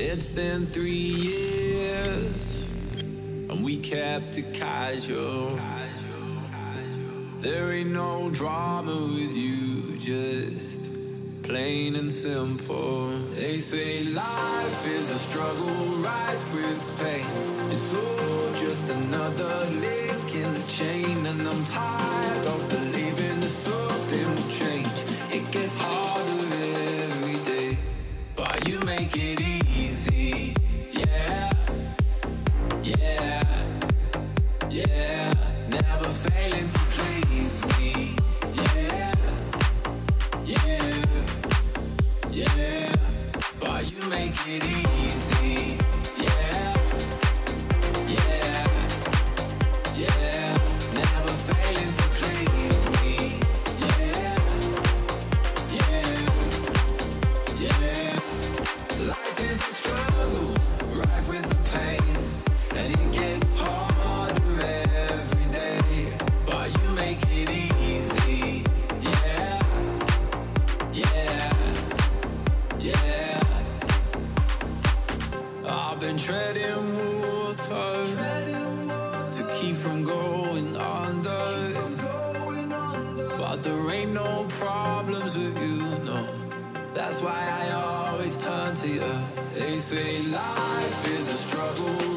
It's been three years, and we kept it casual. There ain't no drama with you, just plain and simple. They say life is a struggle, rife with pain. It's all just another link in the chain, and I'm tired of believing that something will change. It gets harder every day, but you make it easy. It easy. To keep from going under. But there ain't no problems with you, no. That's why I always turn to you. They say life is a struggle,